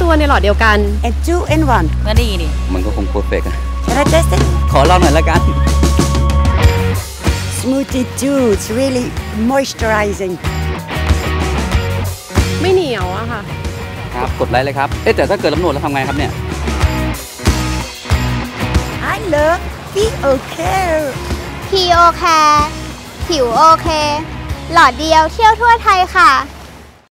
ตัวในหลอดเดียวกัน and two in one ก็ดีนี่มันก็คงเพอร์เฟกต์ค่ได้เตส it ขอลองหน่อยละกัน smoothie too it's really moisturizing ไม่เหนียวอะค่ะ ครับ กดไลค์เลยครับ เอ๊ะแต่ถ้าเกิดลำหนวดแล้วทำไงครับเนี่ย I love PO Care PO Care ผิวโอเค หลอดเดียวเที่ยวทั่วไทยค่ะ